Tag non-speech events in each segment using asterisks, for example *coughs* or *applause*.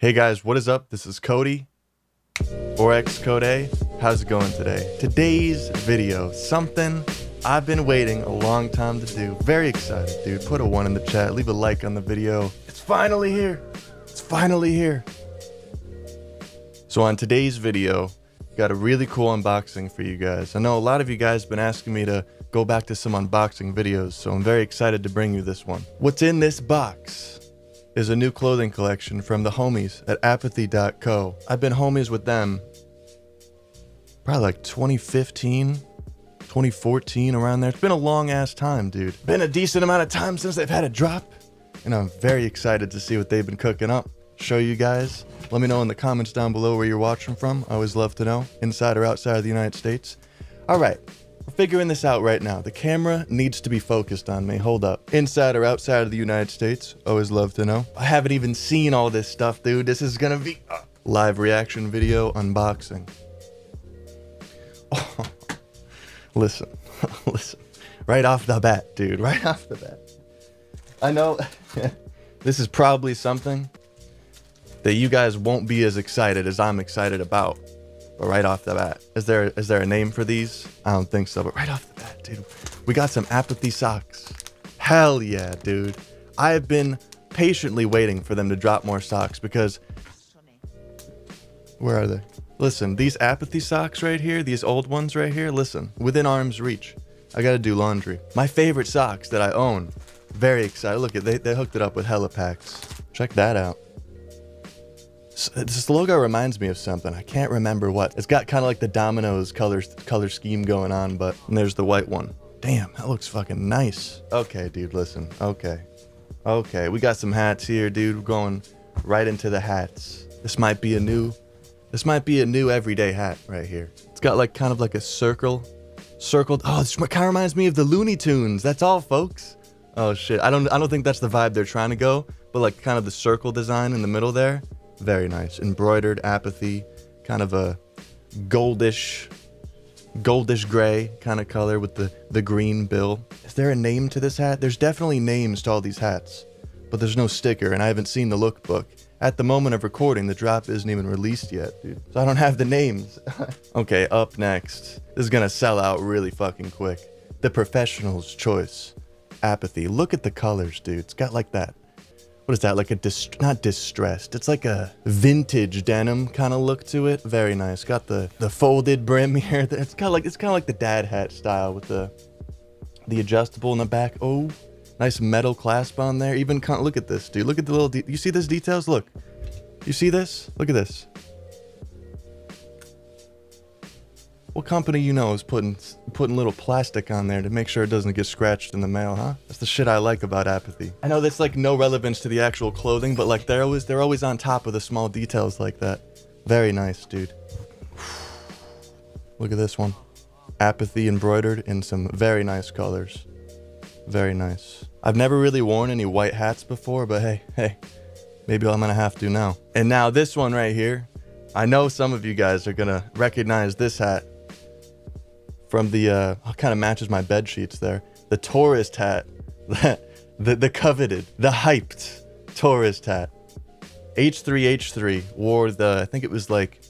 Hey guys, what is up? This is Cody or xCodeh. How's it going today? Today's video, something I've been waiting a long time to do. Very excited, dude. Put a one in the chat, leave a like on the video. It's finally here. It's finally here. So on today's video, got a really cool unboxing for you guys. I know a lot of you guys have been asking me to go back to some unboxing videos, so I'm very excited to bring you this one. What's in this box? Is a new clothing collection from the homies at apathy.co. I've been homies with them probably like 2015, 2014, around there. It's been a long ass time, dude. Been a decent amount of time since they've had a drop, and I'm very excited to see what they've been cooking up. Show you guys. Let me know in the comments down below where you're watching from. I always love to know, inside or outside of the United States. All right, we're figuring this out right now. The camera needs to be focused on me. Hold up. Inside or outside of the United States? Always love to know. I haven't even seen all this stuff, dude. This is gonna be a live reaction video unboxing. Oh, *laughs* listen, *laughs* listen. Right off the bat, dude. Right *laughs* off the bat. I know this is probably something that you guys won't be as excited as I'm excited about. But right off the bat, is there is there a name for these? I don't think so. But right off the bat, dude, we got some apathy socks. Hell yeah, dude. I have been patiently waiting for them to drop more socks because where are they? Listen, these apathy socks right here, these old ones right here, listen, within arm's reach. I gotta do laundry. My favorite socks that I own. Very excited. Look at they, they hooked it up with hella packs. Check that out. This logo reminds me of something. I can't remember what. It's got kind of like the Domino's color color scheme going on, but there's the white one. Damn, that looks fucking nice. Okay, dude, listen. Okay. Okay, we got some hats here, dude. We're going right into the hats. This might be a new this might be a new everyday hat right here. It's got like kind of like a circle circled. Oh, this kind of reminds me of the Looney Tunes. That's all, folks. Oh shit. I don't I don't think that's the vibe they're trying to go, but like kind of the circle design in the middle there. Very nice. Embroidered apathy, kind of a goldish, goldish gray kind of color with the, the green bill. Is there a name to this hat? There's definitely names to all these hats, but there's no sticker and I haven't seen the lookbook. At the moment of recording, the drop isn't even released yet, dude. So I don't have the names. *laughs* okay, up next. This is gonna sell out really fucking quick. The professional's choice. Apathy. Look at the colors, dude. It's got like that what is that like a dist not distressed it's like a vintage denim kind of look to it. Very nice. Got the the folded brim *laughs* here. It's kind of like it's kind of like the dad hat style with the the adjustable in the back. Oh nice metal clasp on there. Even look at this dude. Look at the little you see this details? Look. You see this? Look at this What company you know is putting putting little plastic on there to make sure it doesn't get scratched in the mail, huh? That's the shit I like about apathy. I know that's like no relevance to the actual clothing, but like they're always they're always on top of the small details like that. Very nice, dude. Look at this one. Apathy embroidered in some very nice colors. Very nice. I've never really worn any white hats before, but hey, hey, maybe I'm gonna have to now. And now this one right here, I know some of you guys are gonna recognize this hat from the uh kind of matches my bed sheets there. The tourist hat. *laughs* the the coveted, the hyped tourist hat. H3H3 wore the I think it was like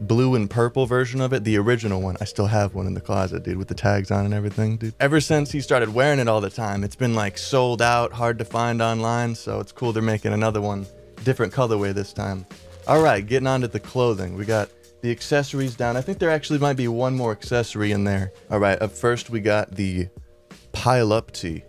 blue and purple version of it, the original one. I still have one in the closet, dude, with the tags on and everything, dude. Ever since he started wearing it all the time, it's been like sold out, hard to find online, so it's cool they're making another one, different colorway this time. All right, getting on to the clothing. We got the accessories down. I think there actually might be one more accessory in there. All right, up first we got the pile up tee.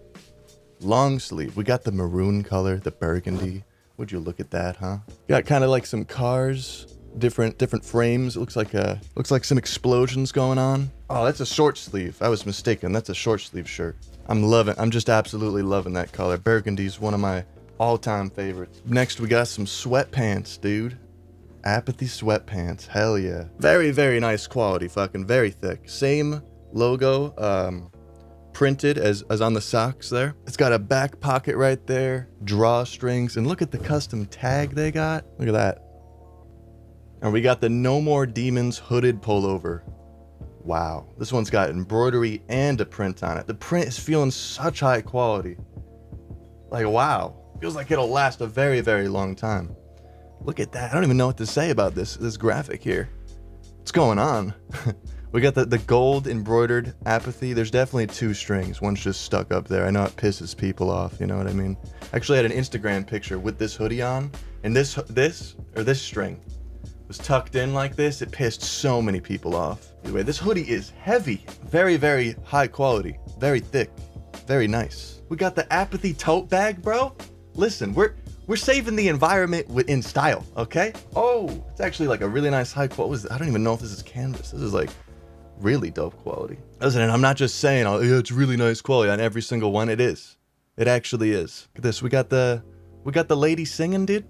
Long sleeve. We got the maroon color, the burgundy. Would you look at that, huh? Got kind of like some cars, different different frames. It looks like a looks like some explosions going on. Oh, that's a short sleeve. I was mistaken. That's a short sleeve shirt. I'm loving. I'm just absolutely loving that color. Burgundy's one of my all-time favorites. Next, we got some sweatpants, dude. Apathy sweatpants. Hell yeah. Very, very nice quality. Fucking very thick. Same logo um, printed as, as on the socks there. It's got a back pocket right there. Drawstrings. And look at the custom tag they got. Look at that. And we got the No More Demons hooded pullover. Wow. This one's got embroidery and a print on it. The print is feeling such high quality. Like, wow. Feels like it'll last a very, very long time. Look at that. I don't even know what to say about this this graphic here. What's going on? *laughs* we got the, the gold embroidered apathy. There's definitely two strings. One's just stuck up there. I know it pisses people off, you know what I mean? I actually had an Instagram picture with this hoodie on, and this this or this string was tucked in like this. It pissed so many people off. Anyway, this hoodie is heavy. Very, very high quality. Very thick. Very nice. We got the apathy tote bag, bro. Listen, we're we're saving the environment in style, okay? Oh, it's actually like a really nice high quality. Was I don't even know if this is canvas. This is like really dope quality. Listen, and I'm not just saying, oh, yeah, it's really nice quality on every single one. It is. It actually is. Look at this. We got the we got the lady singing, dude.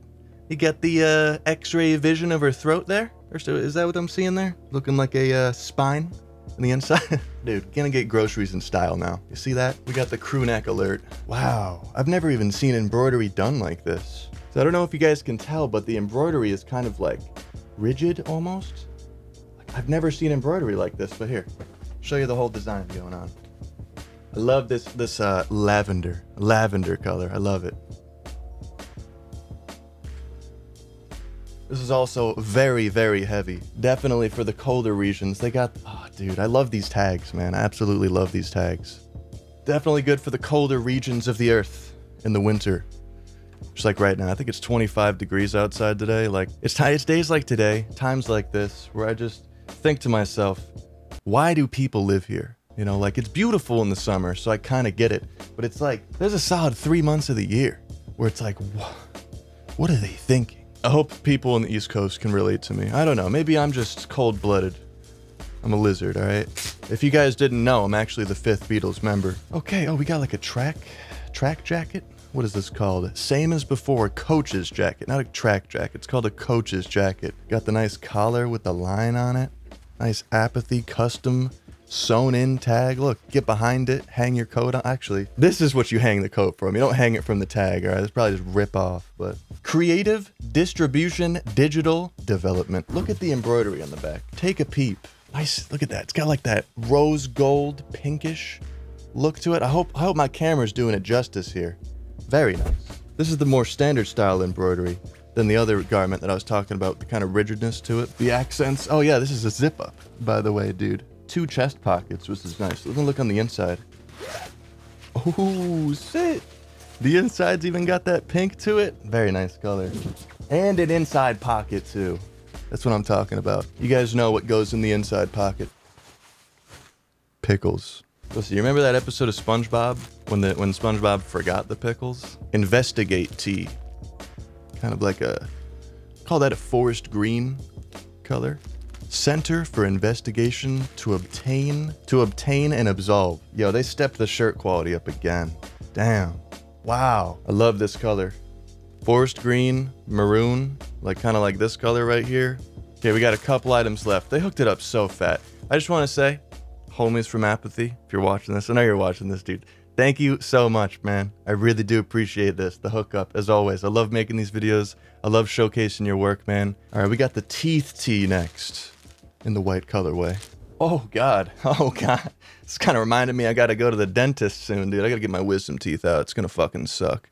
You got the uh, X-ray vision of her throat there. Or so, is that what I'm seeing there? Looking like a uh, spine on the inside. *laughs* Dude, gonna get groceries in style now. You see that? We got the crew neck alert. Wow, I've never even seen embroidery done like this. So I don't know if you guys can tell, but the embroidery is kind of like rigid almost. I've never seen embroidery like this, but here, show you the whole design going on. I love this this uh, lavender, lavender color. I love it. This is also very, very heavy. Definitely for the colder regions. They got, oh, dude, I love these tags, man. I absolutely love these tags. Definitely good for the colder regions of the earth in the winter. Just like right now, I think it's 25 degrees outside today. Like it's it's days like today, times like this, where I just think to myself, why do people live here? You know, like it's beautiful in the summer, so I kind of get it. But it's like there's a solid three months of the year where it's like, what, what are they thinking? I hope people on the East Coast can relate to me. I don't know. Maybe I'm just cold blooded. I'm a lizard, alright? If you guys didn't know, I'm actually the fifth Beatles member. Okay, oh, we got like a track track jacket? What is this called? Same as before, coach's jacket. Not a track jacket, it's called a coach's jacket. Got the nice collar with the line on it. Nice apathy custom sewn in tag. Look, get behind it, hang your coat on. Actually, this is what you hang the coat from. You don't hang it from the tag, all right? It's probably just rip off, but creative distribution, digital development. Look at the embroidery on the back. Take a peep. Nice, look at that. It's got like that rose gold, pinkish look to it. I hope, I hope my camera's doing it justice here. Very nice. This is the more standard style embroidery than the other garment that I was talking about, the kind of rigidness to it. The accents. Oh yeah, this is a zip up, by the way, dude two chest pockets, which is nice. Let's look on the inside. Oh, shit. The inside's even got that pink to it. Very nice color. And an inside pocket, too. That's what I'm talking about. You guys know what goes in the inside pocket. Pickles. Listen, you remember that episode of SpongeBob when the when SpongeBob forgot the pickles? Investigate tee. Kind of like a call that a forest green color. Center for Investigation to obtain to obtain and absolve. Yo, they stepped the shirt quality up again. Damn. Wow. I love this color. Forest green, maroon, like kind of like this color right here. Okay, we got a couple items left. They hooked it up so fat. I just want to say, homies from Apathy, if you're watching this, I know you're watching this, dude. Thank you so much, man. I really do appreciate this, the hookup, as always. I love making these videos. I love showcasing your work, man. All right, we got the teeth tee next in the white colorway. Oh God, *laughs* oh God. This kind of reminded me I gotta go to the dentist soon, dude. I gotta get my wisdom teeth out. It's gonna fucking suck.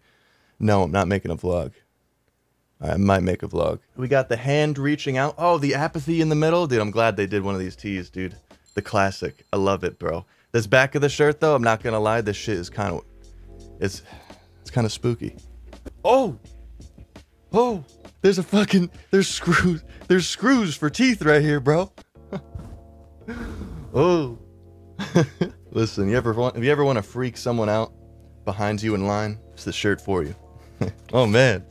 No, I'm not making a vlog. I might make a vlog. We got the hand reaching out. Oh, the apathy in the middle. Dude, I'm glad they did one of these tees, dude. The classic. I love it, bro. This back of the shirt, though, I'm not gonna lie, this shit is kind of, it's, it's kind of spooky. Oh, oh, there's a fucking, there's screws, there's screws for teeth right here, bro. *laughs* oh. *laughs* Listen, you ever want, if you ever want to freak someone out behind you in line, it's the shirt for you. *laughs* oh man.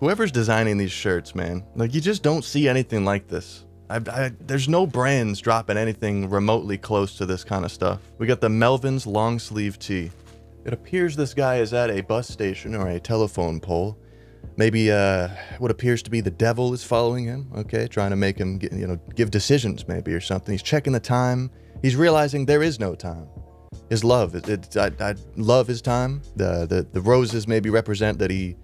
Whoever's designing these shirts, man, like you just don't see anything like this. I, I, there's no brands dropping anything remotely close to this kind of stuff. We got the Melvin's long sleeve tee. It appears this guy is at a bus station or a telephone pole maybe uh, what appears to be the devil is following him. Okay, trying to make him, get, you know, give decisions maybe or something. He's checking the time. He's realizing there is no time. His love, it, it, I, I love his time. The, the the roses maybe represent that he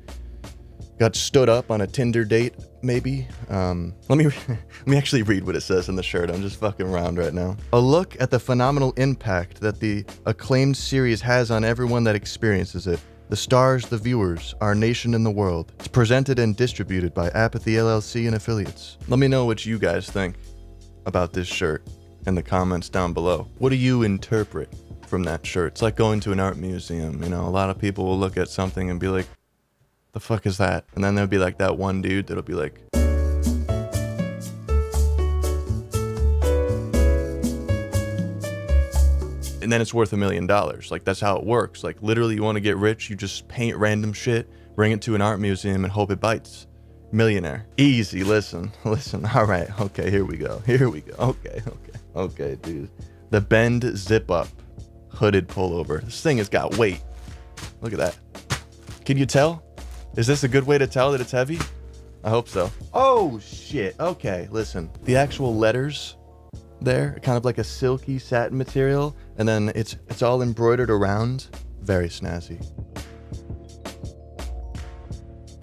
got stood up on a Tinder date. Maybe. Um, let me *laughs* let me actually read what it says in the shirt. I'm just fucking around right now. A look at the phenomenal impact that the acclaimed series has on everyone that experiences it. The stars, the viewers, our nation and the world. It's presented and distributed by Apathy LLC and affiliates. Let me know what you guys think about this shirt in the comments down below. What do you interpret from that shirt? It's like going to an art museum. You know, a lot of people will look at something and be like, the fuck is that? And then there'll be like that one dude that'll be like, and then it's worth a million dollars. Like that's how it works. Like literally, you want to get rich, you just paint random shit, bring it to an art museum, and hope it bites. Millionaire. Easy. Listen, *laughs* listen. All right. Okay. Here we go. Here we go. Okay. Okay. Okay, dude. The Bend Zip Up hooded pullover. This thing has got weight. Look at that. Can you tell? Is this a good way to tell that it's heavy? I hope so. Oh shit. Okay. Listen. The actual letters there, kind of like a silky satin material, and then it's it's all embroidered around. Very snazzy.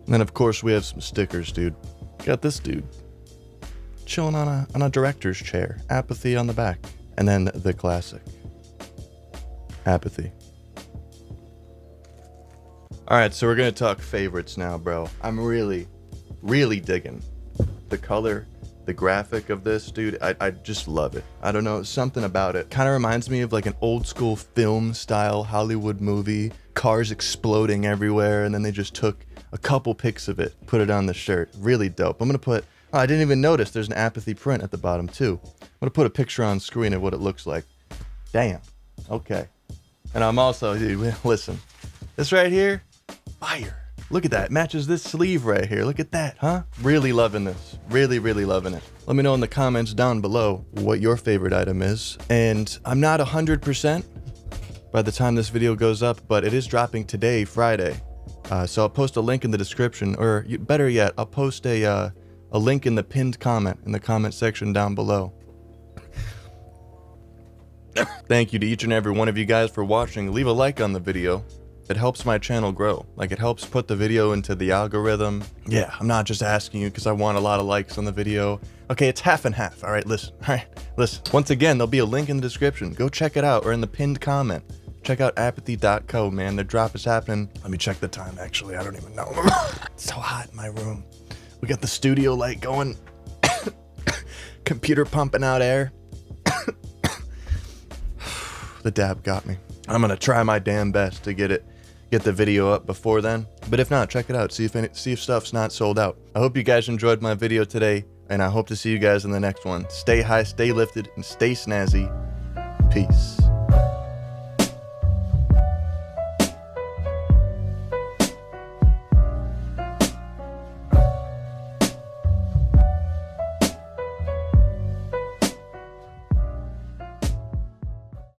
And then of course we have some stickers, dude. Got this dude chilling on a on a director's chair, apathy on the back, and then the classic apathy. All right, so we're gonna talk favorites now, bro. I'm really, really digging the color the graphic of this, dude, I, I just love it. I don't know, something about it. Kind of reminds me of like an old school film style Hollywood movie, cars exploding everywhere, and then they just took a couple pics of it, put it on the shirt. Really dope. I'm gonna put, oh, I didn't even notice there's an apathy print at the bottom too. I'm gonna put a picture on screen of what it looks like. Damn. Okay. And I'm also, dude, *laughs* listen, this right here, fire. Look at that. Matches this sleeve right here. Look at that, huh? Really loving this. Really, really loving it. Let me know in the comments down below what your favorite item is. And I'm not 100% by the time this video goes up, but it is dropping today, Friday. Uh, so I'll post a link in the description, or better yet, I'll post a, uh, a link in the pinned comment in the comment section down below. *coughs* Thank you to each and every one of you guys for watching. Leave a like on the video it helps my channel grow. Like it helps put the video into the algorithm. Yeah, I'm not just asking you because I want a lot of likes on the video. Okay, it's half and half. All right, listen. All right, listen. Once again, there'll be a link in the description. Go check it out or in the pinned comment. Check out apathy.co, man. The drop is happening. Let me check the time, actually. I don't even know. *laughs* it's so hot in my room. We got the studio light going. *coughs* Computer pumping out air. *coughs* the dab got me. I'm gonna try my damn best to get it get the video up before then. But if not, check it out. See if any, see if stuff's not sold out. I hope you guys enjoyed my video today, and I hope to see you guys in the next one. Stay high, stay lifted, and stay snazzy. Peace.